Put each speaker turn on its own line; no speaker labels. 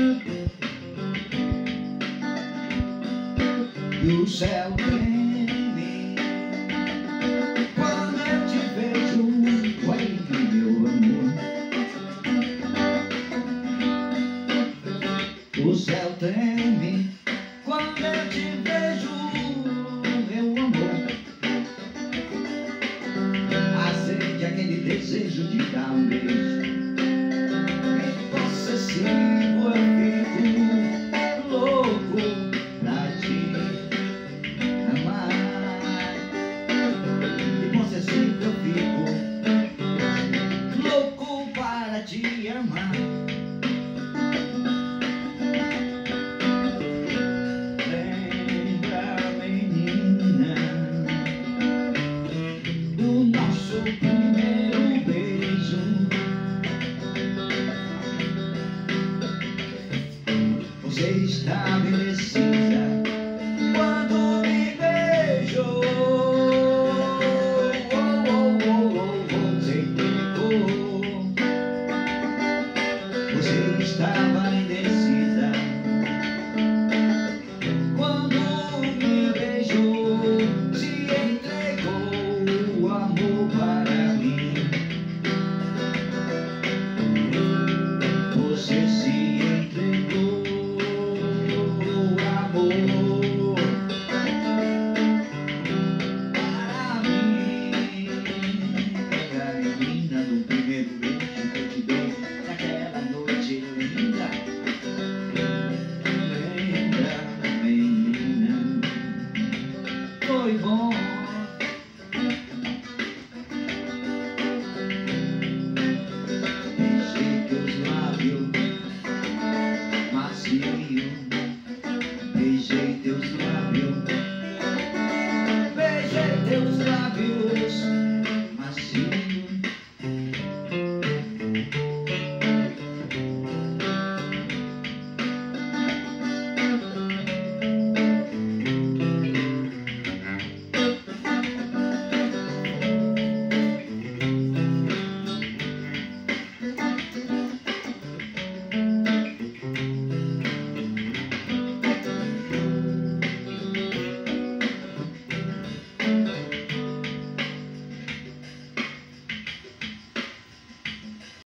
E o céu treme. Quando eu te vejo é meu amor? O céu treme. Quando eu te vejo Meu amor. Aceite aquele desejo de dar um beijo. Em possessão amar. Lembra, menina, o nosso primeiro beijo. Você está me estava beijei teus lábios